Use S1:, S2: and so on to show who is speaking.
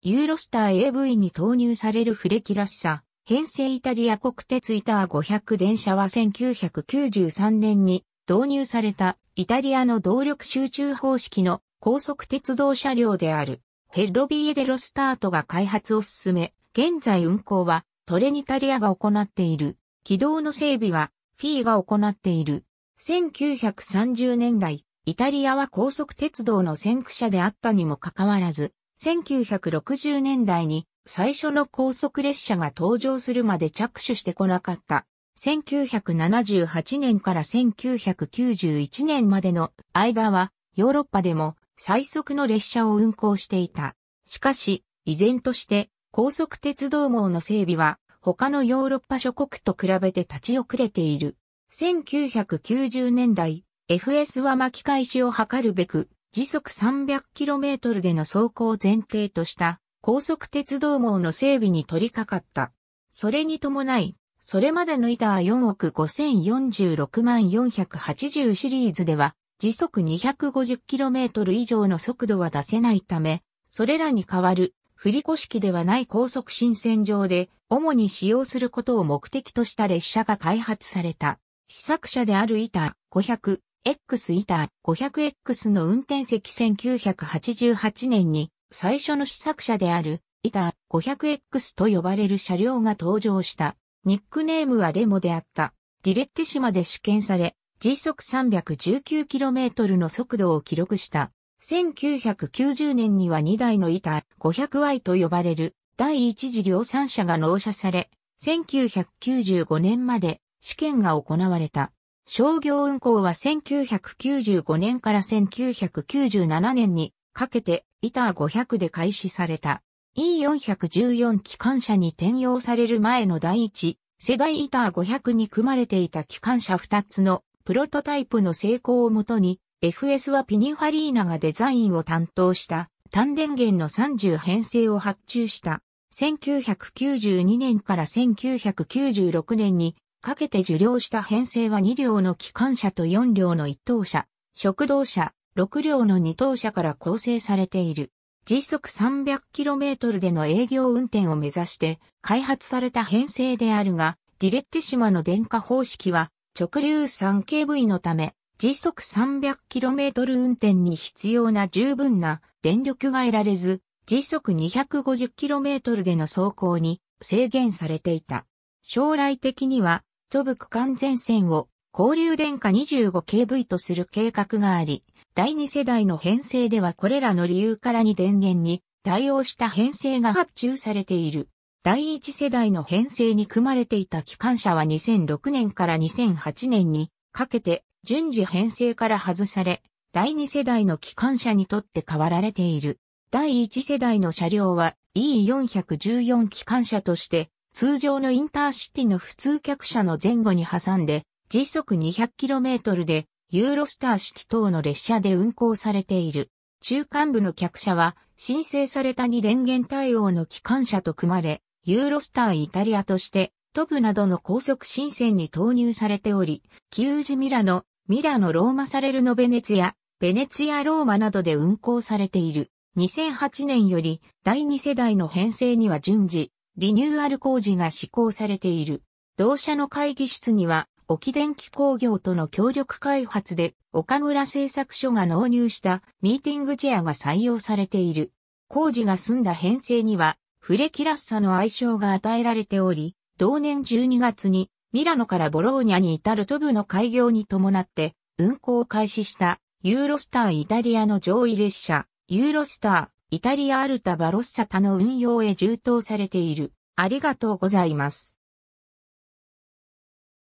S1: ユーロスター AV に投入されるフレキラッサ、編成イタリア国鉄イター500電車は1993年に導入されたイタリアの動力集中方式の高速鉄道車両である。フェロビエデロスタートが開発を進め、現在運行はトレニタリアが行っている。軌道の整備はフィーが行っている。1930年代、イタリアは高速鉄道の先駆者であったにもかかわらず、1960年代に最初の高速列車が登場するまで着手してこなかった。1978年から1991年までの間はヨーロッパでも最速の列車を運行していた。しかし、依然として高速鉄道網の整備は他のヨーロッパ諸国と比べて立ち遅れている。1990年代、FS は巻き返しを図るべく、時速 300km での走行を前提とした高速鉄道網の整備に取り掛かった。それに伴い、それまでの板は4億5046万480シリーズでは、時速 250km 以上の速度は出せないため、それらに代わる、振り子式ではない高速新線上で、主に使用することを目的とした列車が開発された。試作車である板500、X 板 500X の運転席1988年に最初の試作車である板 500X と呼ばれる車両が登場した。ニックネームはレモであった。ディレッテ島で試験され、時速 319km の速度を記録した。1990年には2台の板 500Y と呼ばれる第一次量産車が納車され、1995年まで試験が行われた。商業運行は1995年から1997年にかけて板500で開始された。E414 機関車に転用される前の第一世代板500に組まれていた機関車2つのプロトタイプの成功をもとに、FS はピニファリーナがデザインを担当した単電源の30編成を発注した。1992年から1996年にかけて受領した編成は2両の機関車と4両の1等車、食堂車、6両の2等車から構成されている。実速 300km での営業運転を目指して開発された編成であるが、ディレッティマの電化方式は直流 3kV のため、時速 300km 運転に必要な十分な電力が得られず、時速 250km での走行に制限されていた。将来的には、飛ぶ区間全線を交流電化 25kV とする計画があり、第2世代の編成ではこれらの理由からに電源に対応した編成が発注されている。第1世代の編成に組まれていた機関車は2006年から2008年にかけて順次編成から外され、第2世代の機関車にとって変わられている。第1世代の車両は E414 機関車として通常のインターシティの普通客車の前後に挟んで時速 200km でユーロスターシティ等の列車で運行されている。中間部の客車は新製された2電源対応の機関車と組まれ、ユーロスターイタリアとして、トブなどの高速新線に投入されており、キュージミラノ、ミラノローマサレルノベネツィア、ベネツィアローマなどで運行されている。2008年より第2世代の編成には順次、リニューアル工事が施行されている。同社の会議室には、沖電気工業との協力開発で、岡村製作所が納入したミーティングチェアが採用されている。工事が済んだ編成には、フレキラッサの愛称が与えられており、同年12月にミラノからボローニャに至る都部の開業に伴って運行を開始したユーロスターイタリアの上位列車、ユーロスターイタリアアルタバロッサタの運用へ充当されている。ありがとうございます。